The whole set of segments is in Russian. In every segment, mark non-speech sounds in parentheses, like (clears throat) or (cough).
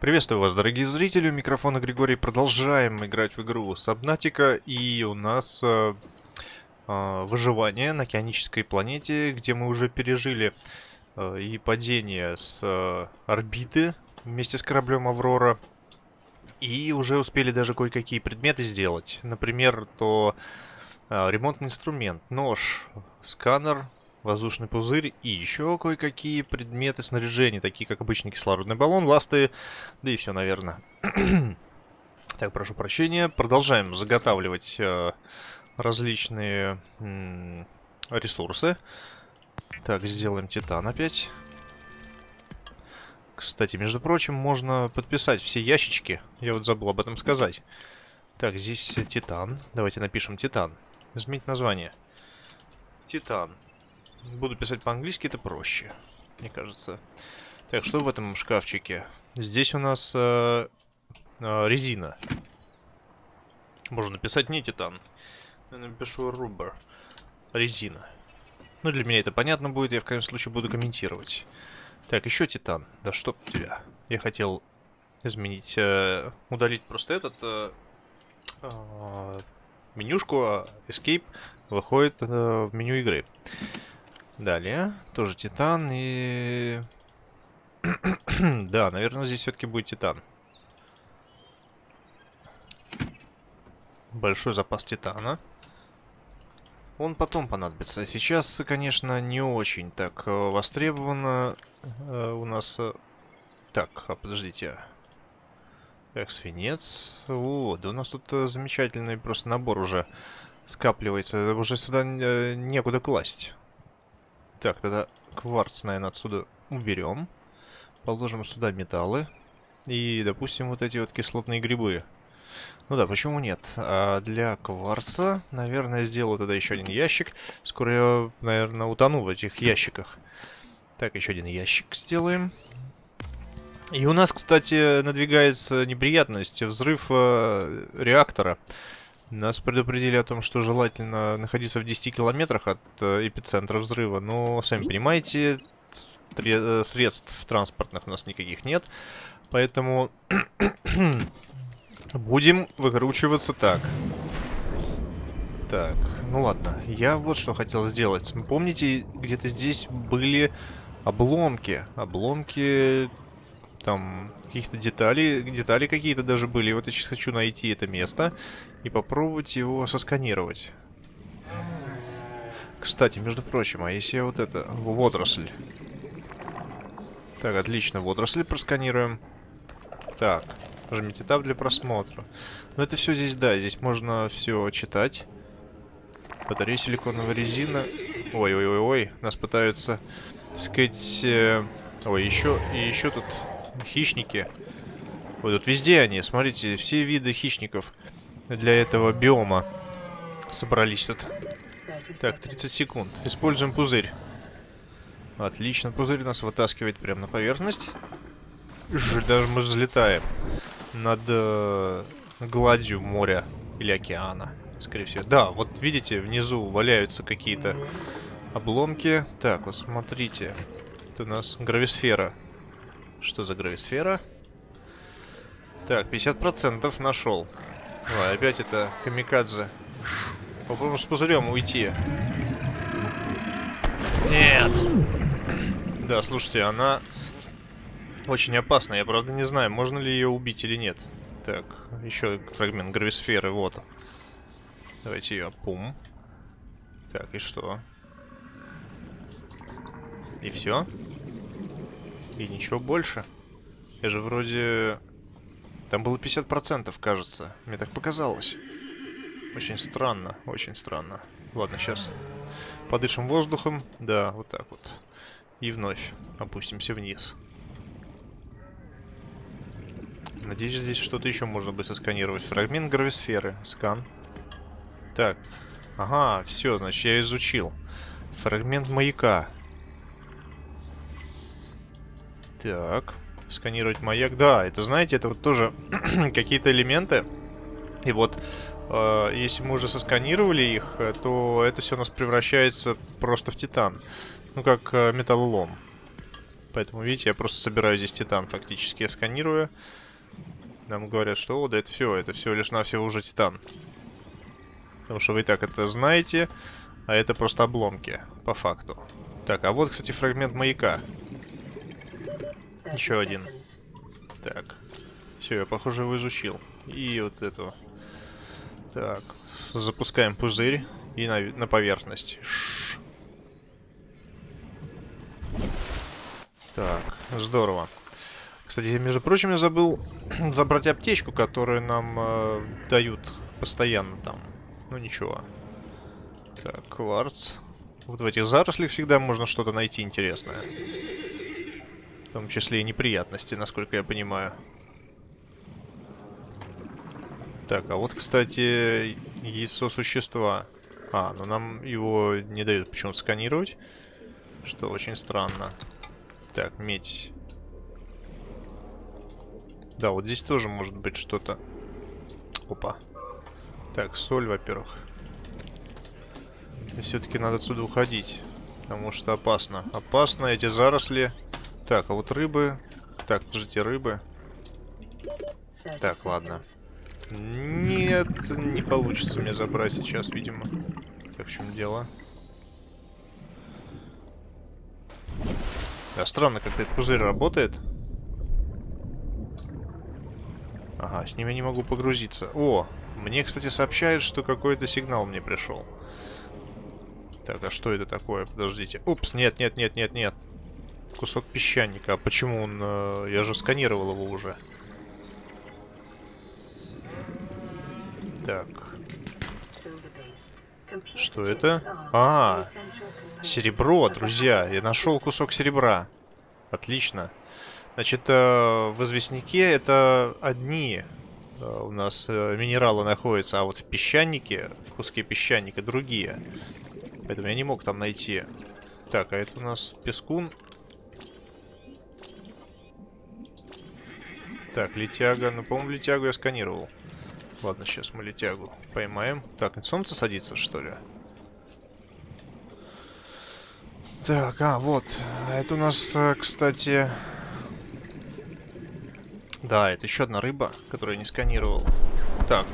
Приветствую вас, дорогие зрители, у микрофона Григорий. Продолжаем играть в игру Сабнатика, и у нас э, э, выживание на океанической планете, где мы уже пережили э, и падение с э, орбиты вместе с кораблем Аврора, и уже успели даже кое-какие предметы сделать. Например, то э, ремонтный инструмент, нож, сканер, воздушный пузырь и еще кое-какие предметы снаряжения, такие как обычный кислородный баллон, ласты, да и все, наверное. (clears throat) так, прошу прощения. Продолжаем заготавливать э, различные м ресурсы. Так, сделаем титан опять. Кстати, между прочим, можно подписать все ящички. Я вот забыл об этом сказать. Так, здесь титан. Давайте напишем титан. Изменить название. Титан. Буду писать по-английски, это проще, мне кажется. Так, что в этом шкафчике? Здесь у нас э, э, резина. Можно написать не титан. Я напишу рубер. Резина. Ну, для меня это понятно будет, я в крайнем случае буду комментировать. Так, еще титан. Да что тебя. Я хотел изменить, э, удалить просто этот э, э, менюшку, а Escape выходит э, в меню игры. Далее, тоже титан и... (clears throat) да, наверное, здесь все-таки будет титан. Большой запас титана. Он потом понадобится. Сейчас, конечно, не очень так э, востребовано э, у нас... Э, так, а подождите. Так, свинец. О, да у нас тут замечательный просто набор уже скапливается. Уже сюда некуда класть. Так, тогда кварц, наверное, отсюда уберем. Положим сюда металлы. И, допустим, вот эти вот кислотные грибы. Ну да, почему нет? А для кварца, наверное, сделаю тогда еще один ящик. Скоро я, наверное, утону в этих ящиках. Так, еще один ящик сделаем. И у нас, кстати, надвигается неприятность. Взрыв э, реактора. Нас предупредили о том, что желательно находиться в 10 километрах от э, эпицентра взрыва, но, сами понимаете, э, средств транспортных у нас никаких нет, поэтому (clears throat) будем выкручиваться так. Так, ну ладно, я вот что хотел сделать. Помните, где-то здесь были обломки, обломки там каких-то деталей, детали какие-то даже были. Вот я сейчас хочу найти это место и попробовать его сосканировать. Кстати, между прочим, а если я вот это, водоросль. Так, отлично, водоросли просканируем. Так, нажмите таб для просмотра. Но это все здесь, да, здесь можно все читать. Батарея силиконовая резина. Ой-ой-ой-ой, нас пытаются, так. Э... Ой, еще, и еще тут хищники. Вот тут везде они, смотрите, все виды хищников для этого биома собрались тут. Так, 30 секунд. Используем пузырь. Отлично, пузырь нас вытаскивает прямо на поверхность. Даже мы взлетаем над э, гладью моря или океана, скорее всего. Да, вот видите, внизу валяются какие-то обломки. Так, вот смотрите. Это у нас грависфера. Что за грависфера? Так, 50% нашел. Ой, опять это камикадзе. Попробуем с пузырем уйти. Нет! Да, слушайте, она очень опасна. Я, правда, не знаю, можно ли ее убить или нет. Так, еще фрагмент грависферы, вот. Давайте ее, пум. Так, и что? И все? И ничего больше. Я же вроде... Там было 50%, кажется. Мне так показалось. Очень странно, очень странно. Ладно, сейчас подышим воздухом. Да, вот так вот. И вновь опустимся вниз. Надеюсь, здесь что-то еще можно бы сосканировать. Фрагмент грависферы. Скан. Так. Ага, все, значит, я изучил. Фрагмент маяка. Так, сканировать маяк. Да, это, знаете, это вот тоже (clears throat) какие-то элементы. И вот, э, если мы уже сосканировали их, э, то это все у нас превращается просто в титан. Ну, как э, металлолом. Поэтому, видите, я просто собираю здесь титан фактически. Я сканирую. Нам говорят, что, о, да это все, это все лишь навсего уже титан. Потому что вы и так это знаете, а это просто обломки, по факту. Так, а вот, кстати, фрагмент маяка. Еще один. Так. Все, я, похоже, его изучил. И вот эту. Так. Запускаем пузырь. И на, на поверхность. Ш так, здорово. Кстати, между прочим, я забыл (clears throat) забрать аптечку, которую нам э, дают постоянно там. Ну ничего. Так, кварц. Вот в этих зарослях всегда можно что-то найти интересное. В том числе и неприятности, насколько я понимаю. Так, а вот, кстати, яйцо существа. А, ну нам его не дают почему-то сканировать. Что очень странно. Так, медь. Да, вот здесь тоже может быть что-то. Опа. Так, соль, во-первых. Все-таки надо отсюда уходить. Потому что опасно. Опасно эти заросли. Так, а вот рыбы. Так, подождите, рыбы. Так, ладно. Нет, не получится мне забрать сейчас, видимо. Так, в чем дело? Да, странно, как-то этот пузырь работает. Ага, с ними не могу погрузиться. О, мне, кстати, сообщают, что какой-то сигнал мне пришел. Так, а что это такое? Подождите. Упс, нет, нет, нет, нет, нет. Кусок песчаника. А почему он... Э, я же сканировал его уже. Так. Что это? А, серебро, друзья. Я нашел кусок серебра. Отлично. Значит, э, в известняке это одни э, у нас минералы находятся, а вот в песчанике, в куске песчаника другие. Поэтому я не мог там найти. Так, а это у нас пескун. Так, летяга. Ну, по-моему, летягу я сканировал. Ладно, сейчас мы летягу поймаем. Так, солнце садится, что ли? Так, а, вот. Это у нас, э, кстати... Да, это еще одна рыба, которую я не сканировал. Так.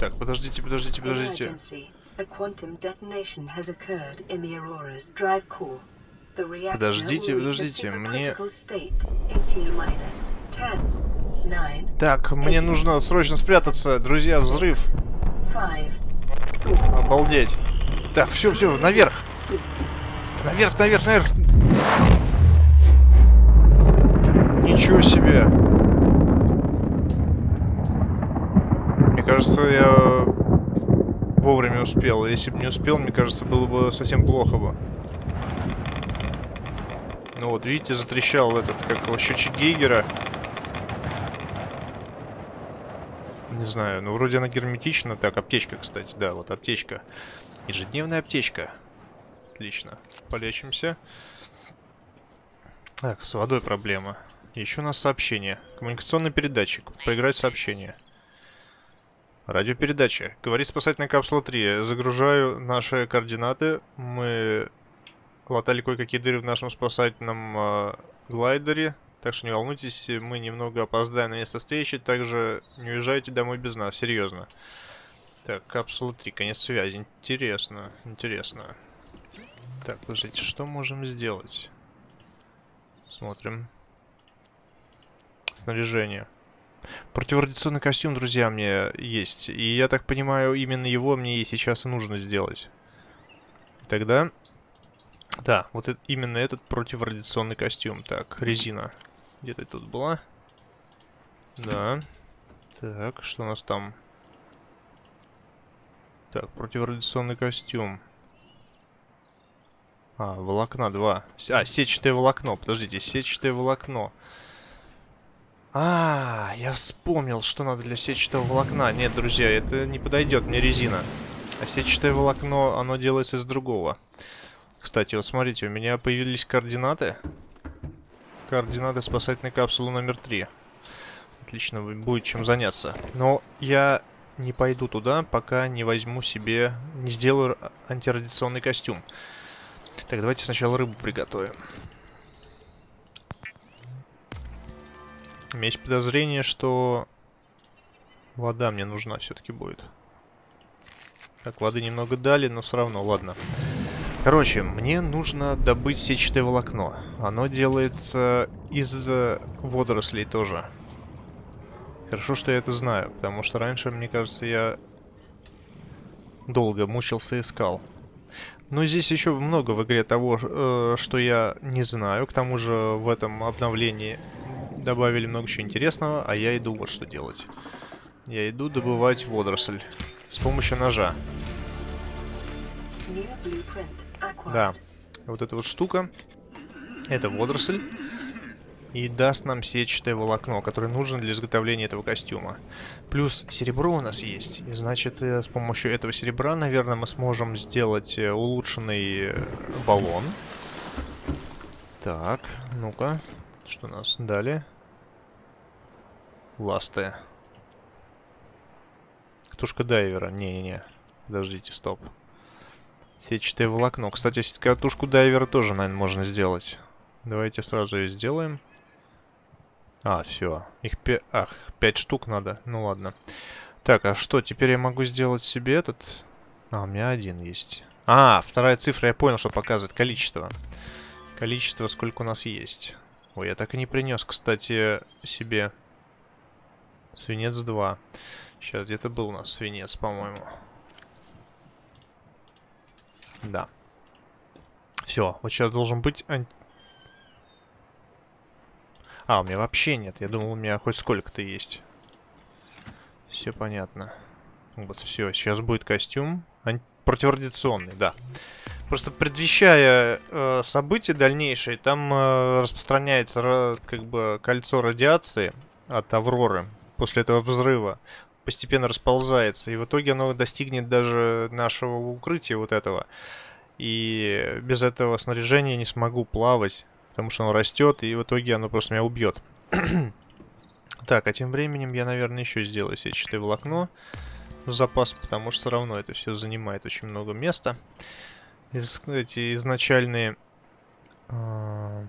Так, подождите, подождите, подождите. Подождите, подождите, мне... Так, мне нужно срочно спрятаться, друзья, взрыв. Обалдеть. Так, все, все, наверх. Наверх, наверх, наверх. Ничего себе. Мне кажется, я вовремя успел. Если бы не успел, мне кажется, было бы совсем плохо бы. Ну вот, видите, затрещал этот, как его, счетчик Гейгера. Не знаю, ну вроде она герметична. Так, аптечка, кстати, да, вот аптечка. Ежедневная аптечка. Отлично. Полечимся. Так, с водой проблема. Еще у нас сообщение. Коммуникационный передатчик. Проиграть сообщение. Радиопередача. Говорит спасательная капсула 3. Загружаю наши координаты. Мы латали кое-какие дыры в нашем спасательном э, глайдере. Так что не волнуйтесь, мы немного опоздаем на место встречи, также не уезжайте домой без нас, серьезно. Так, капсула 3, конец связи. Интересно, интересно. Так, подождите, что можем сделать? Смотрим. Снаряжение. Противорадиационный костюм, друзья, мне есть. И я так понимаю, именно его мне и сейчас и нужно сделать. Тогда... Да, вот это, именно этот противорадиационный костюм. Так, резина. Где-то тут была. Да. Так, что у нас там? Так, противорадиационный костюм. А, волокна 2. А, сетчатое волокно. Подождите, сетчатое волокно. А, я вспомнил, что надо для сетчатого волокна. Нет, друзья, это не подойдет мне резина. А сетчатое волокно, оно делается из другого. Кстати, вот смотрите, у меня появились координаты. Координаты спасательной капсулы номер 3. Отлично, будет чем заняться. Но я не пойду туда, пока не возьму себе... Не сделаю а, антирадиационный костюм. Так, давайте сначала рыбу приготовим. У меня есть подозрение, что вода мне нужна все-таки будет. Так, воды немного дали, но все равно, ладно. Ладно. Короче, мне нужно добыть сетчатое волокно. Оно делается из водорослей тоже. Хорошо, что я это знаю, потому что раньше, мне кажется, я долго мучился и искал. Но здесь еще много в игре того, э, что я не знаю. К тому же в этом обновлении добавили много чего интересного, а я иду вот что делать. Я иду добывать водоросль с помощью ножа. Да, вот эта вот штука, это водоросль и даст нам сетчатое волокно, которое нужно для изготовления этого костюма. Плюс серебро у нас есть, и значит э, с помощью этого серебра, наверное, мы сможем сделать э, улучшенный э, баллон. Так, ну-ка, что у нас далее? Ласты. Катушка дайвера. Не-не-не. Подождите, стоп. Сетчатое волокно. Кстати, катушку дайвера тоже, наверное, можно сделать. Давайте сразу ее сделаем. А, все. Их пи... Ах, пять штук надо. Ну ладно. Так, а что, теперь я могу сделать себе этот... А, у меня один есть. А, вторая цифра, я понял, что показывает количество. Количество, сколько у нас есть. Ой, я так и не принес, кстати, себе свинец 2. Сейчас, где-то был у нас свинец, по-моему. Да. Все, вот сейчас должен быть а, у меня вообще нет. Я думал, у меня хоть сколько-то есть. Все понятно. Вот, все. Сейчас будет костюм. Ан противорадиационный, да. Просто предвещая э, события дальнейшие, там э, распространяется как бы кольцо радиации от Авроры после этого взрыва. Постепенно расползается. И в итоге оно достигнет даже нашего укрытия вот этого. И без этого снаряжения не смогу плавать. Потому что оно растет, и в итоге оно просто меня убьет. (clears throat) так, а тем временем я, наверное, еще сделаю сетчатое волокно в запас, потому что все равно это все занимает очень много места. Из, эти изначальные... Э,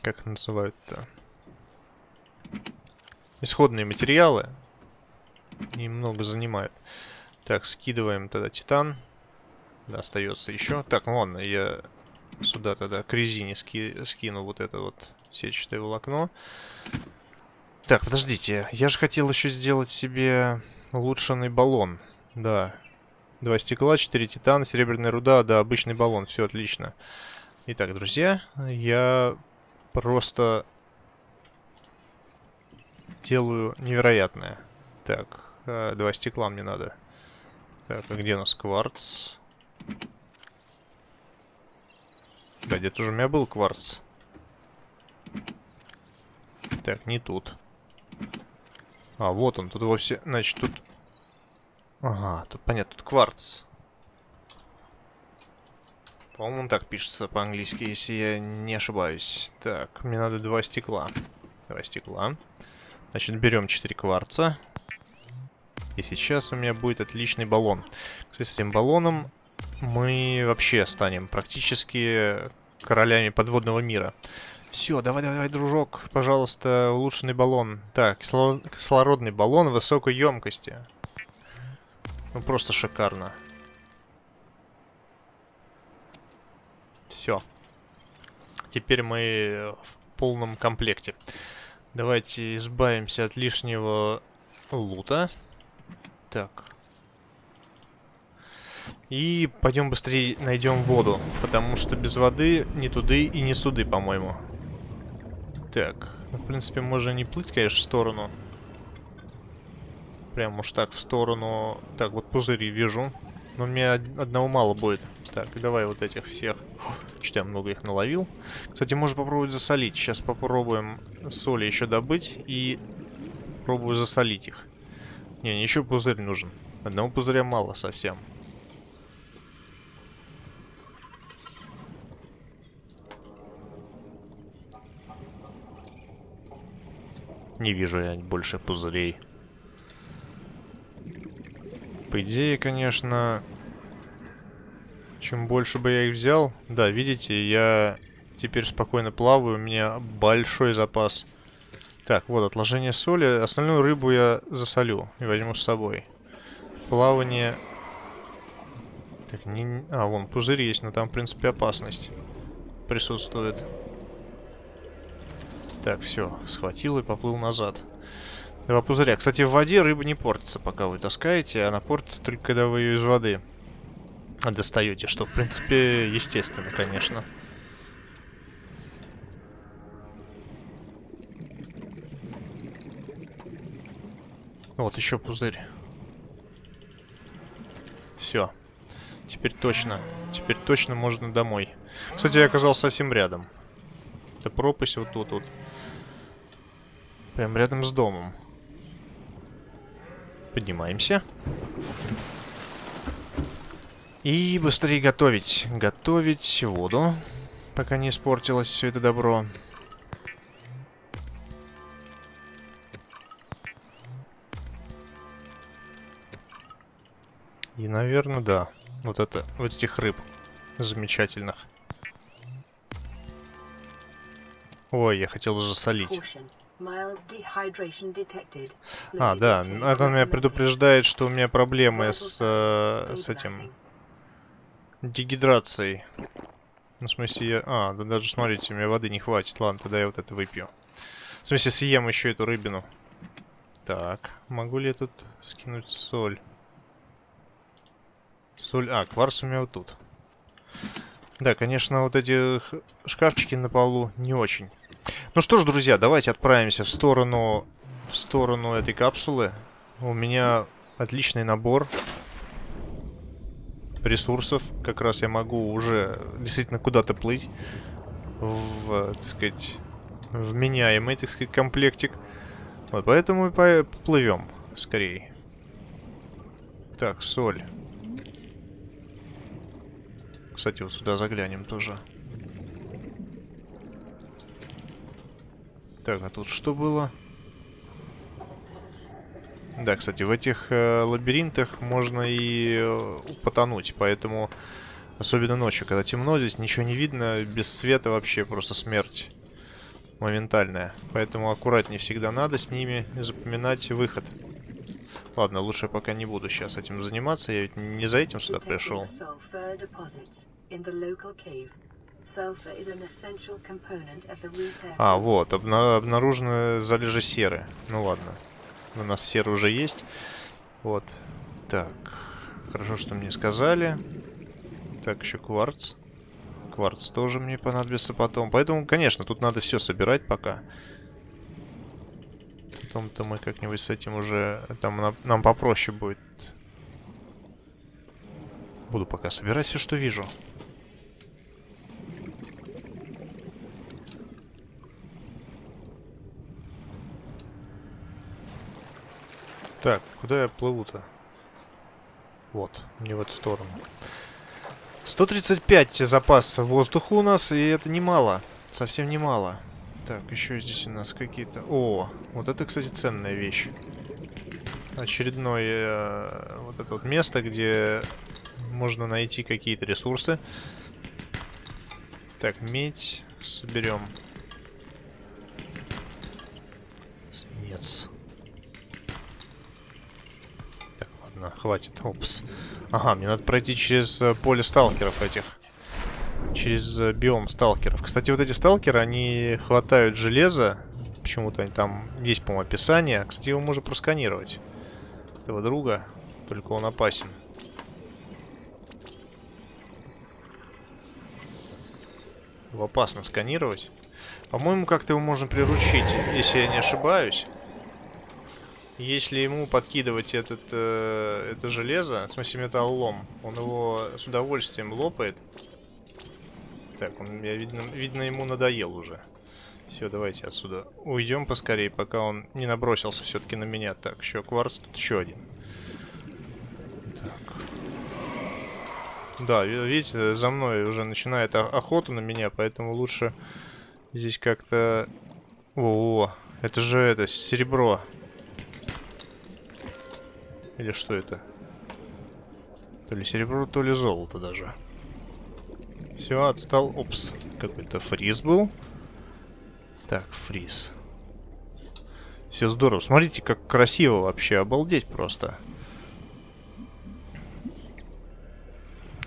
как называют-то? Исходные материалы немного занимают. Так, скидываем тогда титан. Да, остается еще. Так, ну ладно, я Сюда тогда к резине ски скину вот это вот сетчатое волокно. Так, подождите. Я же хотел еще сделать себе улучшенный баллон. Да. Два стекла, четыре титана, серебряная руда, да, обычный баллон. Все отлично. Итак, друзья, я просто делаю невероятное. Так, э, два стекла мне надо. Так, а где у нас кварц? Да, где-то уже у меня был кварц. Так, не тут. А, вот он, тут вовсе... Значит, тут... Ага, тут понятно, тут кварц. По-моему, он так пишется по-английски, если я не ошибаюсь. Так, мне надо два стекла. Два стекла. Значит, берем 4 кварца. И сейчас у меня будет отличный баллон. Кстати, с этим баллоном мы вообще станем практически королями подводного мира. Все, давай, давай, дружок, пожалуйста, улучшенный баллон. Так, кислородный баллон высокой емкости. Ну, просто шикарно. Все. Теперь мы в полном комплекте. Давайте избавимся от лишнего лута. Так, и пойдем быстрее найдем воду, потому что без воды ни туды и ни суды, по-моему. Так, ну, в принципе, можно не плыть, конечно, в сторону. Прям уж так в сторону. Так, вот пузыри вижу. Но мне одного мало будет. Так, давай вот этих всех. Что-то я много их наловил. Кстати, можно попробовать засолить. Сейчас попробуем соли еще добыть и пробую засолить их. Не, не еще пузырь нужен. Одного пузыря мало совсем. Не вижу я больше пузырей. По идее, конечно, чем больше бы я их взял... Да, видите, я теперь спокойно плаваю, у меня большой запас Так, вот, отложение соли. Остальную рыбу я засолю и возьму с собой. Плавание... Так, не... А, вон, пузырь есть, но там, в принципе, опасность присутствует. Так, все, схватил и поплыл назад. Два пузыря. Кстати, в воде рыба не портится, пока вы таскаете. Она портится только, когда вы ее из воды достаете. Что, в принципе, естественно, конечно. Вот еще пузырь. Все. Теперь точно. Теперь точно можно домой. Кстати, я оказался совсем рядом. Это пропасть вот тут вот. Прям рядом с домом. Поднимаемся. И быстрее готовить. Готовить воду, пока не испортилось все это добро. И, наверное, да. Вот это, вот этих рыб замечательных. Ой, я хотел уже солить. А, да, это меня предупреждает, что у меня проблемы с, э, с этим... Дегидрацией. Ну, в смысле, я... А, да даже, смотрите, у меня воды не хватит. Ладно, тогда я вот это выпью. В смысле, съем еще эту рыбину. Так, могу ли я тут скинуть соль? Соль... А, кварц у меня вот тут. Да, конечно, вот эти шкафчики на полу не очень. Ну что ж, друзья, давайте отправимся в сторону... В сторону этой капсулы. У меня отличный набор ресурсов. Как раз я могу уже действительно куда-то плыть. В, так сказать, вменяемый, так сказать, комплектик. Вот, поэтому и поплывем скорее. Так, соль. Кстати, вот сюда заглянем тоже. Так, а тут что было? Да, кстати, в этих э, лабиринтах можно и э, потонуть, поэтому... Особенно ночью, когда темно, здесь ничего не видно, без света вообще просто смерть моментальная. Поэтому аккуратнее всегда надо с ними запоминать выход. Ладно, лучше пока не буду сейчас этим заниматься, я ведь не за этим сюда пришел. А, вот, обна обнаружены залежи серы. Ну ладно, у нас серы уже есть. Вот, так, хорошо, что мне сказали. Так, еще кварц. Кварц тоже мне понадобится потом. Поэтому, конечно, тут надо все собирать пока. Потом-то мы как-нибудь с этим уже... Там нам, нам попроще будет. Буду пока собирать все, что вижу. Так, куда я плыву-то? Вот, не в эту сторону. 135 запас воздуха у нас, и это немало. Совсем немало. Так, еще здесь у нас какие-то... О, вот это, кстати, ценная вещь. Очередное э, вот это вот место, где можно найти какие-то ресурсы. Так, медь соберем. Свинец. Так, ладно, хватит. Опс. Ага, мне надо пройти через э, поле сталкеров этих через э, биом сталкеров. Кстати, вот эти сталкеры, они хватают железо. Почему-то там есть, по-моему, описание. Кстати, его можно просканировать. Этого друга. Только он опасен. Его опасно сканировать. По-моему, как-то его можно приручить, если я не ошибаюсь. Если ему подкидывать этот, э, это железо, в смысле металлолом, он его с удовольствием лопает. Так, он, я, видно, видно, ему надоел уже. Все, давайте отсюда уйдем поскорее, пока он не набросился все-таки на меня. Так, еще кварц, тут еще один. Так. Да, видите, за мной уже начинает охота на меня, поэтому лучше здесь как-то... О, это же это, серебро. Или что это? То ли серебро, то ли золото даже. Все, отстал. Опс, какой-то фриз был. Так, фриз. Все здорово. Смотрите, как красиво вообще. Обалдеть просто.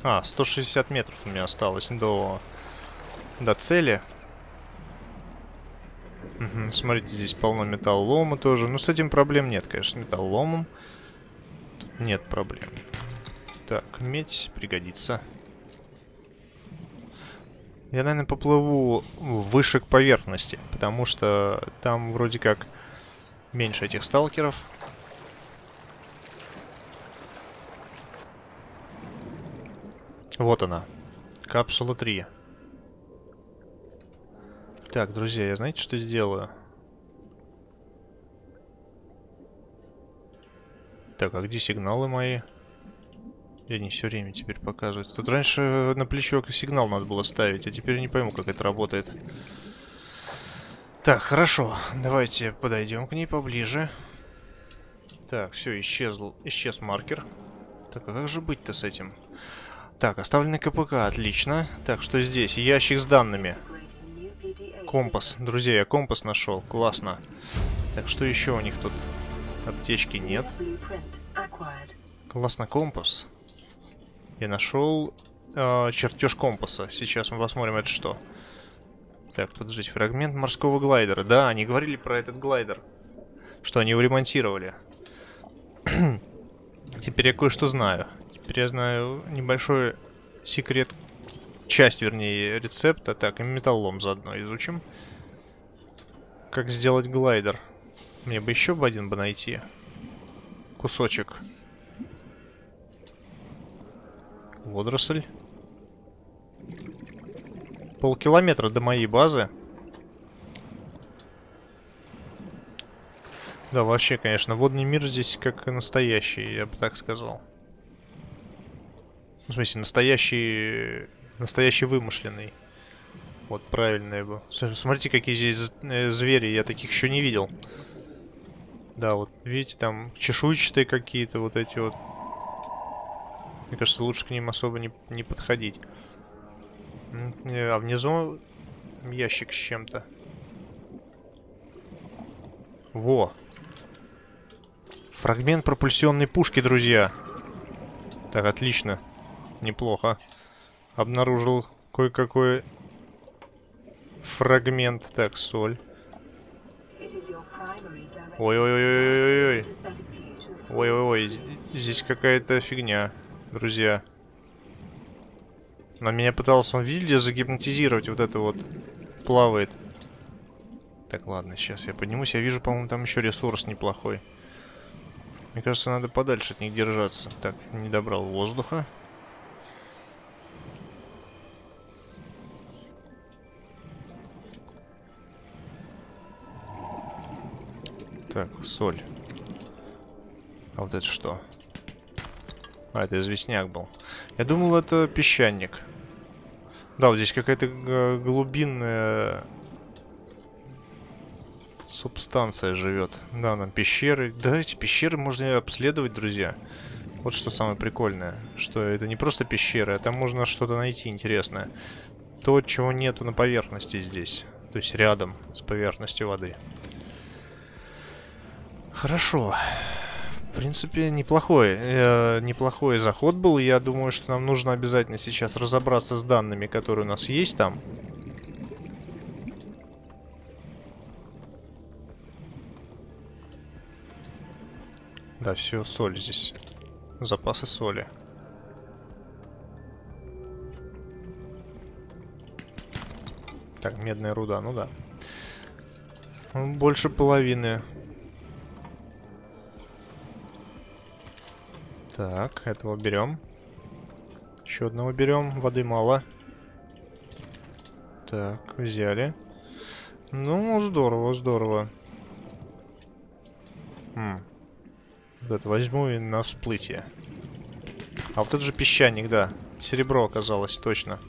А, 160 метров у меня осталось до, до цели. Угу, смотрите, здесь полно металлолома тоже. Ну, с этим проблем нет, конечно, с металлоломом. Тут нет проблем. Так, медь пригодится. Я, наверное, поплыву выше к поверхности, потому что там вроде как меньше этих сталкеров. Вот она. Капсула 3. Так, друзья, я знаете, что сделаю? Так, а где сигналы мои? И они все время теперь показывают. Тут раньше на плечо сигнал надо было ставить, а теперь не пойму, как это работает. Так, хорошо. Давайте подойдем к ней поближе. Так, все, исчезл, исчез маркер. Так, а как же быть-то с этим? Так, оставленный КПК, отлично. Так, что здесь? Ящик с данными. Компас. Друзья, я компас нашел. Классно. Так, что еще у них тут? Аптечки нет. Классно, компас. Я нашел э, чертеж компаса. Сейчас мы посмотрим, это что. Так, подождите, фрагмент морского глайдера. Да, они говорили про этот глайдер. Что они его ремонтировали. (clears throat) Теперь я кое-что знаю. Теперь я знаю небольшой секрет. Часть, вернее, рецепта. Так, и металлом заодно изучим. Как сделать глайдер. Мне бы еще бы один бы найти. Кусочек. Водоросль. Полкилометра до моей базы. Да, вообще, конечно, водный мир здесь как настоящий, я бы так сказал. В смысле, настоящий... Настоящий вымышленный. Вот, правильно его. Смотрите, какие здесь э, звери, я таких еще не видел. Да, вот, видите, там чешуйчатые какие-то вот эти вот. Мне кажется, лучше к ним особо не, не подходить. А внизу ящик с чем-то. Во. Фрагмент пропульсионной пушки, друзья. Так, отлично. Неплохо. Обнаружил кое-какой фрагмент. Так, соль. Ой-ой-ой-ой-ой-ой. Ой-ой-ой, здесь какая-то фигня друзья. На меня пытался он, видели, загипнотизировать вот это вот. Плавает. Так, ладно, сейчас я поднимусь. Я вижу, по-моему, там еще ресурс неплохой. Мне кажется, надо подальше от них держаться. Так, не добрал воздуха. Так, соль. А вот это что? А, это известняк был. Я думал, это песчаник. Да, вот здесь какая-то э, глубинная субстанция живет. Да, там пещеры. Да, эти пещеры можно обследовать, друзья. Вот что самое прикольное. Что это не просто пещеры, а там можно что-то найти интересное. То, чего нету на поверхности здесь. То есть рядом с поверхностью воды. Хорошо. Хорошо. В принципе, неплохой, э, неплохой заход был. Я думаю, что нам нужно обязательно сейчас разобраться с данными, которые у нас есть там. Да, все, соль здесь. Запасы соли. Так, медная руда, ну да. Больше половины Так, этого берем. Еще одного берем. Воды мало. Так, взяли. Ну, здорово, здорово. Хм. Вот это возьму и на всплытие. А вот это же песчаник, да. Серебро оказалось, точно.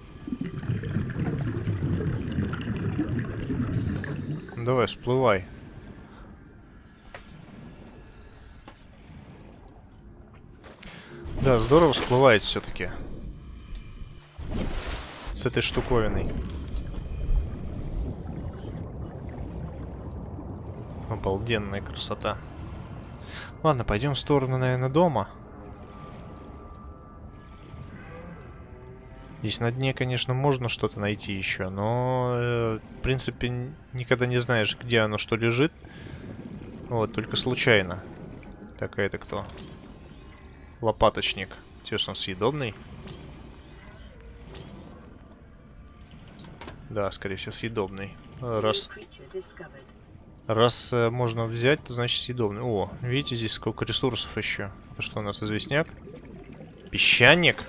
Давай, всплывай. Да, здорово всплывает все-таки. С этой штуковиной. Обалденная красота. Ладно, пойдем в сторону, наверное, дома. Здесь на дне, конечно, можно что-то найти еще, но, э, в принципе, никогда не знаешь, где оно что лежит. Вот, только случайно. Так, а кто? Лопаточник. Интересно, он съедобный? Да, скорее всего, съедобный. Раз, раз э, можно взять, то значит съедобный. О, видите, здесь сколько ресурсов еще. Это что у нас, известняк? Песчаник?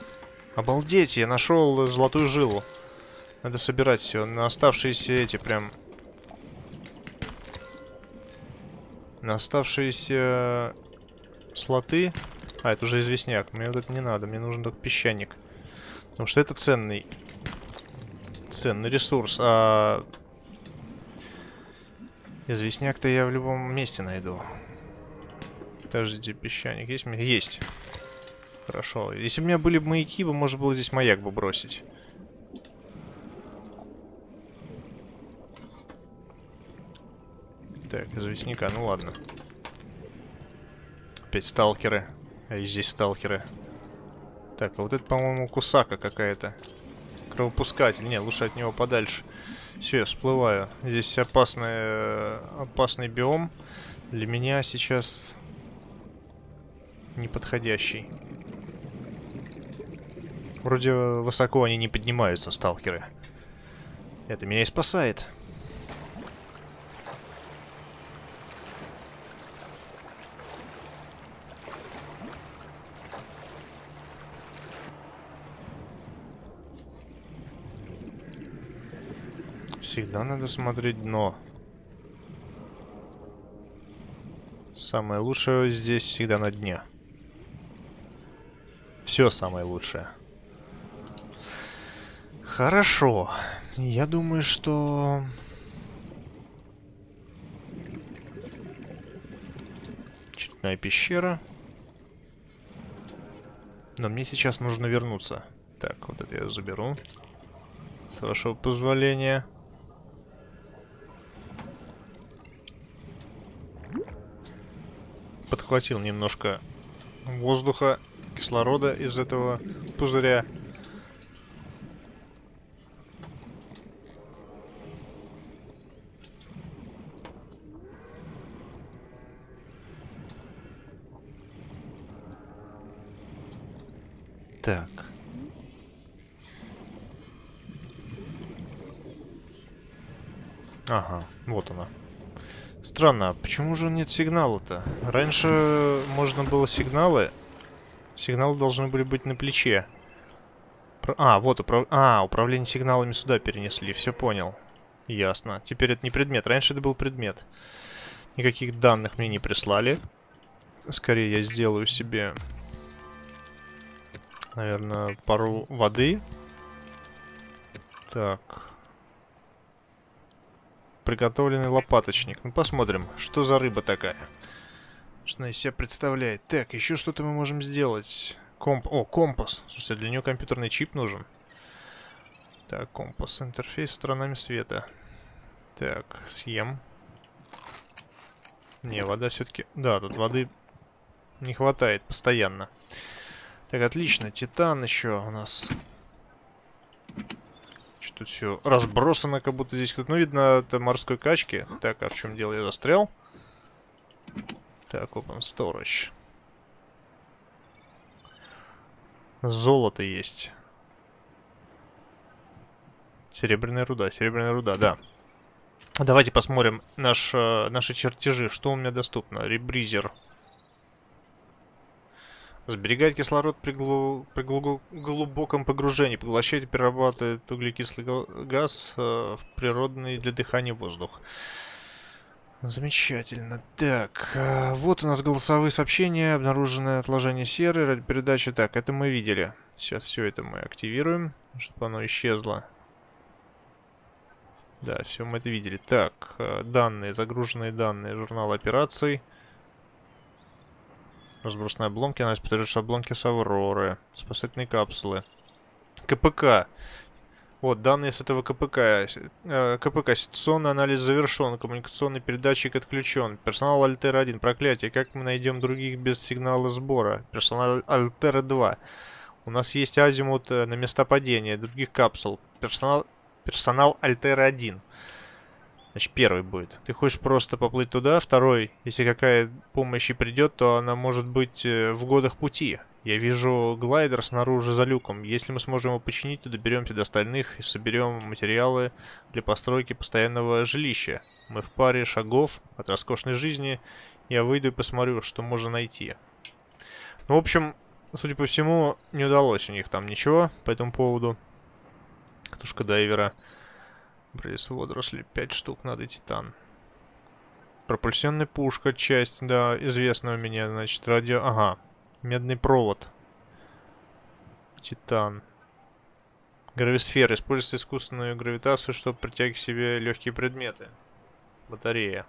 Обалдеть, я нашел золотую жилу. Надо собирать все. На оставшиеся эти прям... На оставшиеся слоты... А, это уже известняк. Мне вот это не надо. Мне нужен только песчаник. Потому что это ценный... Ценный ресурс. А... Известняк-то я в любом месте найду. Подождите, песчаник есть? Есть. Хорошо. Если бы у меня были маяки, бы можно было здесь маяк бы бросить. Так, известняка, ну ладно. Опять сталкеры. А и здесь сталкеры. Так, а вот это, по-моему, кусака какая-то. Кровопускатель. Не, лучше от него подальше. Все, я всплываю. Здесь опасный, опасный биом. Для меня сейчас неподходящий. Вроде высоко они не поднимаются, сталкеры. Это меня и спасает. Всегда надо смотреть дно. Самое лучшее здесь всегда на дне. Все самое лучшее. Хорошо. Я думаю, что... Очередная пещера. Но мне сейчас нужно вернуться. Так, вот это я заберу. С вашего позволения. Подхватил немножко воздуха, кислорода из этого пузыря. Так. Ага, вот она. Странно, а почему же нет сигнала-то? Раньше можно было сигналы. Сигналы должны были быть на плече. А, вот управ... а, управление сигналами сюда перенесли. Все понял. Ясно. Теперь это не предмет. Раньше это был предмет. Никаких данных мне не прислали. Скорее я сделаю себе Наверное, пару воды. Так. Приготовленный лопаточник. Ну, посмотрим, что за рыба такая. Что она из себя представляет. Так, еще что-то мы можем сделать. Комп... О, компас. Слушайте, для нее компьютерный чип нужен. Так, компас. Интерфейс с сторонами света. Так, съем. Не, вода все-таки... Да, тут воды не хватает постоянно. Так, отлично. Титан еще у нас. Что тут все разбросано, как будто здесь кто-то... Ну, видно, это морской качки. Так, а в чем дело? Я застрял. Так, open storage. Золото есть. Серебряная руда, серебряная руда, да. Давайте посмотрим наш, э, наши чертежи. Что у меня доступно? Ребризер. Сберегает кислород при, глу... при глу... глубоком погружении, поглощает и перерабатывает углекислый газ э, в природный для дыхания воздух. Замечательно. Так, э, вот у нас голосовые сообщения, обнаруженное отложение серы, ради передачи. Так, это мы видели. Сейчас все это мы активируем, чтобы оно исчезло. Да, все мы это видели. Так, э, данные, загруженные данные, журнал операций. Разбросанные обломки, анализ обломки с Авроры. Спасательные капсулы. КПК. Вот, данные с этого КПК. Э, КПК. Ситуационный анализ завершен. Коммуникационный передатчик отключен. Персонал Альтера 1. Проклятие. Как мы найдем других без сигнала сбора? Персонал Альтера 2. У нас есть азимут э, на места падения других капсул. Персонал, персонал Альтера 1. Значит, первый будет. Ты хочешь просто поплыть туда. Второй, если какая помощь и придет, то она может быть э, в годах пути. Я вижу глайдер снаружи за люком. Если мы сможем его починить, то доберемся до остальных и соберем материалы для постройки постоянного жилища. Мы в паре шагов от роскошной жизни. Я выйду и посмотрю, что можно найти. Ну, в общем, судя по всему, не удалось у них там ничего по этому поводу. Катушка дайвера. Брейс водоросли. Пять штук надо титан. Пропульсионная пушка, часть, да, известная у меня, значит, радио... Ага, Медный провод. Титан. Грависфера. Используется искусственную гравитацию, чтобы притягивать к себе легкие предметы. Батарея.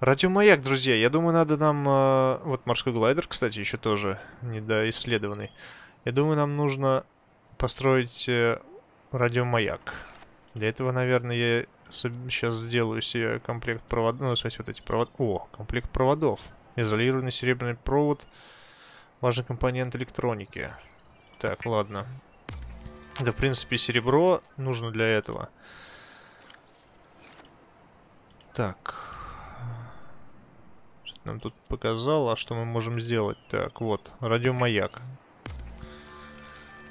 Радиомаяк, друзья. Я думаю, надо нам... Э, вот морской глайдер, кстати, еще тоже недоисследованный. Я думаю, нам нужно построить э, радиомаяк. Для этого, наверное, я сейчас сделаю себе комплект проводов. Ну, смысле, вот эти провода. О, комплект проводов. Изолированный серебряный провод. Важный компонент электроники. Так, ладно. Да, в принципе, серебро нужно для этого. Так. Что нам тут показало, а что мы можем сделать? Так, вот, радиомаяк.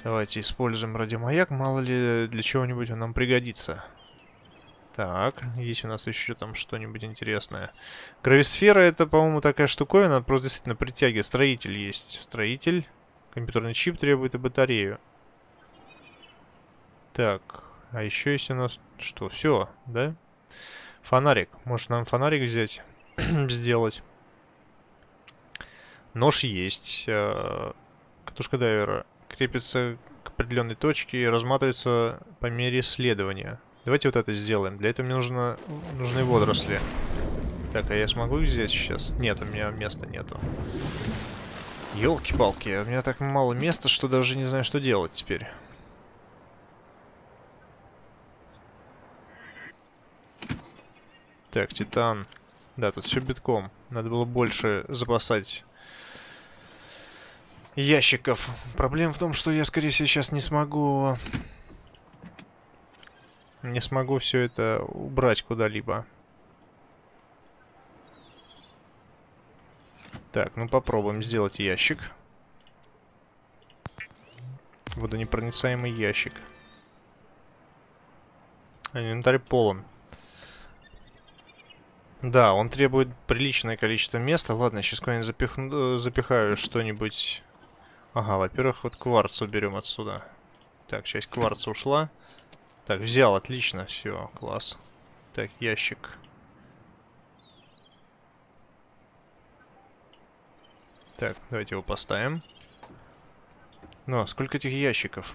Давайте используем радиомаяк, мало ли для чего-нибудь он нам пригодится. Так, есть у нас еще там что-нибудь интересное. Грависфера это, по-моему, такая штуковина, просто действительно притягивает. Строитель есть. Строитель. Компьютерный чип требует и батарею. Так, а еще есть у нас... Что, все, да? Фонарик. Может нам фонарик взять? (clears throat) Сделать. Нож есть. А, катушка дайвера крепится к определенной точке и разматывается по мере исследования. Давайте вот это сделаем. Для этого мне нужно, нужны водоросли. Так, а я смогу их взять сейчас? Нет, у меня места нету. Елки-палки, у меня так мало места, что даже не знаю, что делать теперь. Так, титан. Да, тут все битком. Надо было больше запасать ящиков. Проблема в том, что я, скорее всего, сейчас не смогу не смогу все это убрать куда-либо. Так, ну попробуем сделать ящик. Водонепроницаемый ящик. Инвентарь полон. Да, он требует приличное количество места. Ладно, сейчас куда-нибудь запих... Э, запихаю что-нибудь. Ага, во-первых, вот кварц уберем отсюда. Так, часть кварца ушла. Так, взял, отлично, все, класс. Так, ящик. Так, давайте его поставим. Ну, а сколько этих ящиков?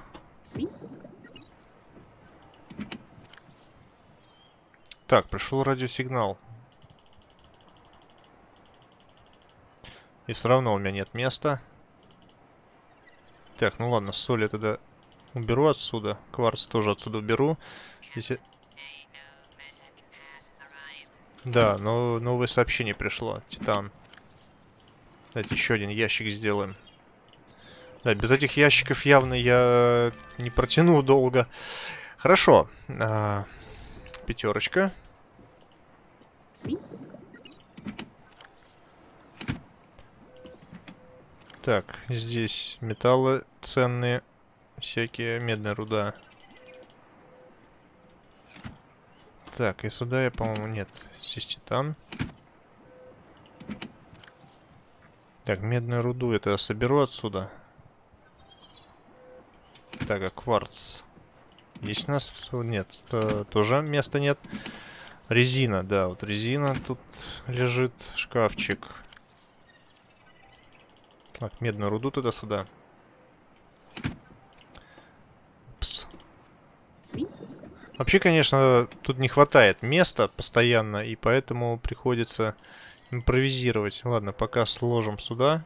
Так, пришел радиосигнал. И все равно у меня нет места. Так, ну ладно, соль я тогда Уберу отсюда. Кварц тоже отсюда уберу. Если... Да, но новое сообщение пришло. Титан. Давайте еще один ящик сделаем. Да, без этих ящиков явно я не протяну долго. Хорошо. А, пятерочка. Так, здесь металлы ценные. Всякие медная руда. Так, и сюда я, по-моему, нет. Здесь титан. Так, медную руду это я соберу отсюда. Так, а кварц? Есть у нас? Нет, то, тоже места нет. Резина, да, вот резина тут лежит. Шкафчик. Так, медную руду туда-сюда. Вообще, конечно, тут не хватает места постоянно, и поэтому приходится импровизировать. Ладно, пока сложим сюда,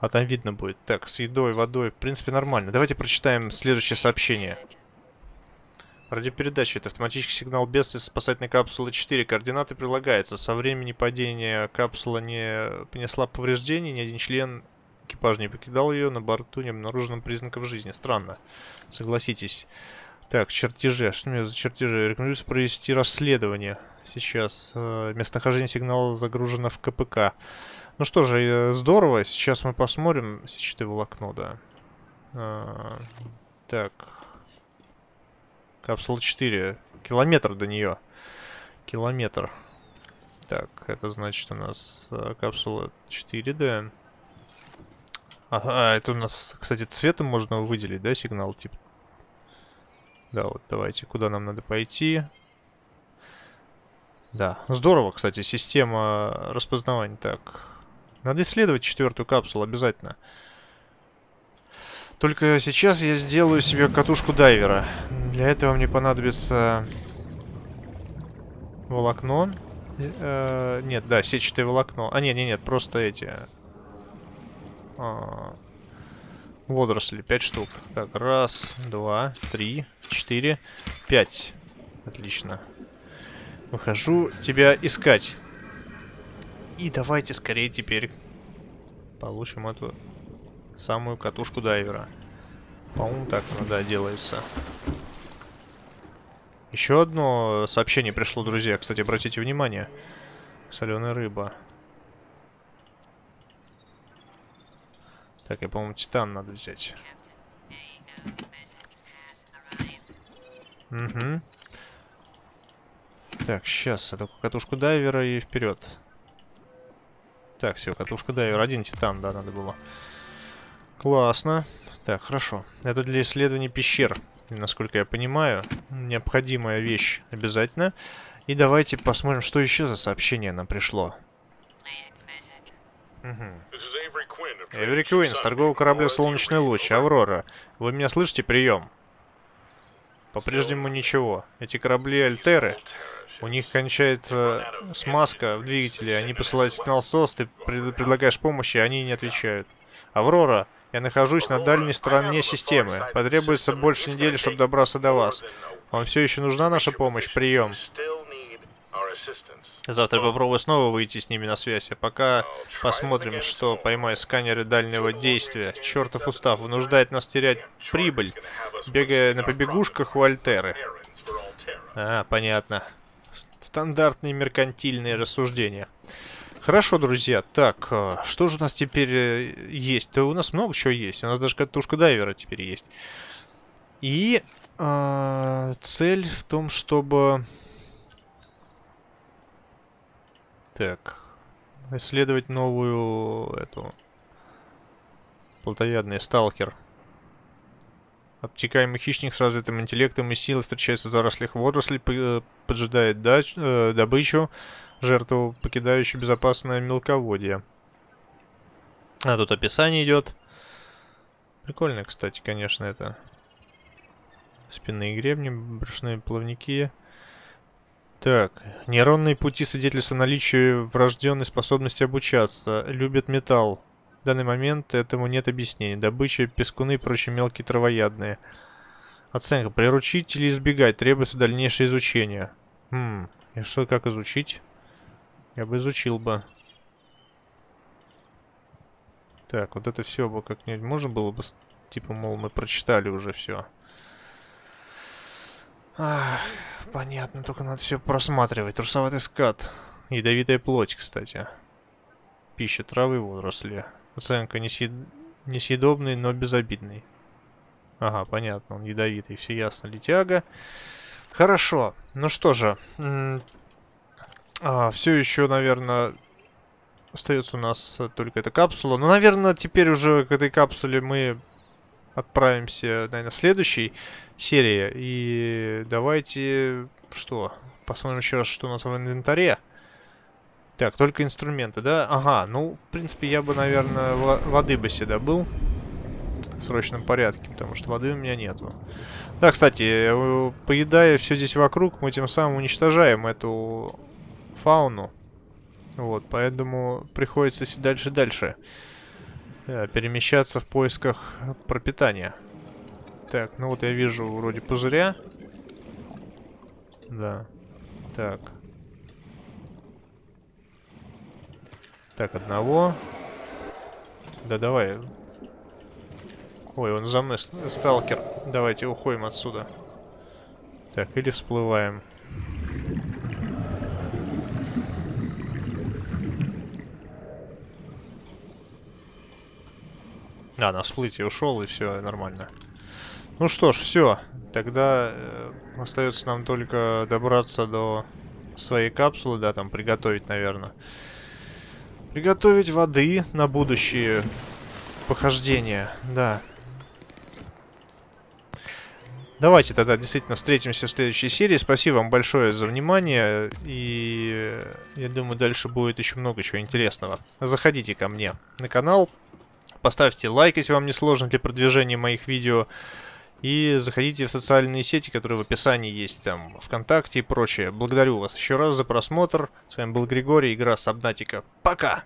а там видно будет. Так, с едой, водой, в принципе, нормально. Давайте прочитаем следующее сообщение. Радиопередача. Это автоматический сигнал бедствия спасательной капсулы 4. Координаты прилагаются. Со времени падения капсула не понесла повреждений. Ни один член экипажа не покидал ее. На борту не обнаружено признаков жизни. Странно. Согласитесь. Так, чертежи. Что мне за чертежи? Рекомендуется провести расследование. Сейчас. Э, местонахождение сигнала загружено в КПК. Ну что же, э, здорово. Сейчас мы посмотрим. Сетчатое волокно, да. А, так. Капсула 4. Километр до нее. Километр. Так, это значит у нас капсула 4, да. Ага, это у нас, кстати, цветом можно выделить, да, сигнал, типа да, вот давайте, куда нам надо пойти. Да, здорово, кстати, система распознавания. Так, надо исследовать четвертую капсулу обязательно. Только сейчас я сделаю себе катушку дайвера. Для этого мне понадобится волокно. Э, нет, да, сетчатое волокно. А, нет, нет, нет, просто эти... А, Водоросли, 5 штук. Так, раз, два, три, четыре, пять. Отлично. Выхожу тебя искать. И давайте скорее теперь получим эту самую катушку дайвера. По-моему, так да, делается. Еще одно сообщение пришло, друзья. Кстати, обратите внимание. Соленая рыба. Так, я, по-моему, титан надо взять. Угу. Так, сейчас эту катушку дайвера и вперед. Так, все, катушка дайвера. Один титан, да, надо было. Классно. Так, хорошо. Это для исследования пещер, насколько я понимаю. Необходимая вещь обязательно. И давайте посмотрим, что еще за сообщение нам пришло. Эвери Куин с торгового корабля «Солнечный луч», «Аврора». Вы меня слышите? Прием. По-прежнему ничего. Эти корабли Альтеры, у них кончается смазка в двигателе, они посылают сигнал СОС, ты пред предлагаешь помощь, и они не отвечают. «Аврора», я нахожусь на дальней стороне системы. Потребуется больше недели, чтобы добраться до вас. Вам все еще нужна наша помощь? Прием. Завтра попробую снова выйти с ними на связь, а пока посмотрим, что поймай сканеры дальнего действия. Чертов устав вынуждает нас терять прибыль, бегая на побегушках у Альтеры. А, понятно. Стандартные меркантильные рассуждения. Хорошо, друзья. Так, э, что же у нас теперь э, есть? Да у нас много чего есть. У нас даже катушка дайвера теперь есть. И э, цель в том, чтобы Так. Исследовать новую эту плотоядный сталкер. Обтекаемый хищник с развитым интеллектом и силой встречается в зарослях водорослей, э, поджидает дач, э, добычу, жертву, покидающую безопасное мелководье. А тут описание идет. Прикольно, кстати, конечно, это. Спинные гребни, брюшные плавники. Так, нейронные пути свидетельствуют о наличии врожденной способности обучаться. Любят металл. В данный момент этому нет объяснений. Добыча, пескуны и прочие мелкие травоядные. Оценка. Приручить или избегать. Требуется дальнейшее изучение. Хм, и что, как изучить? Я бы изучил бы. Так, вот это все бы как-нибудь можно было бы... Типа, мол, мы прочитали уже все. Ах, понятно, только надо все просматривать. Трусоватый скат. Ядовитая плоть, кстати. Пища, травы, водоросли. Оценка несъед... несъедобный, но безобидный. Ага, понятно, он ядовитый, все ясно. Летяга. Хорошо. Ну что же. А, все еще, наверное, остается у нас только эта капсула. Ну, наверное, теперь уже к этой капсуле мы отправимся, наверное, в следующей серии. И давайте, что, посмотрим еще раз, что у нас в инвентаре. Так, только инструменты, да? Ага, ну, в принципе, я бы, наверное, воды бы себе добыл. В срочном порядке, потому что воды у меня нету. Да, кстати, э, поедая все здесь вокруг, мы тем самым уничтожаем эту фауну. Вот, поэтому приходится дальше дальше э, перемещаться в поисках пропитания. Так, ну вот я вижу вроде пузыря. Да. Так. Так, одного. Да давай. Ой, он за мной. Сталкер. Давайте уходим отсюда. Так, или всплываем. А, на всплытие ушел, и все, нормально. Ну что ж, все. Тогда э, остается нам только добраться до своей капсулы, да, там приготовить, наверное. Приготовить воды на будущее похождения, да. Давайте тогда действительно встретимся в следующей серии. Спасибо вам большое за внимание. И я думаю, дальше будет еще много чего интересного. Заходите ко мне на канал. Поставьте лайк, если вам не сложно для продвижения моих видео. И заходите в социальные сети, которые в описании есть, там, ВКонтакте и прочее. Благодарю вас еще раз за просмотр. С вами был Григорий, игра Сабнатика. Пока!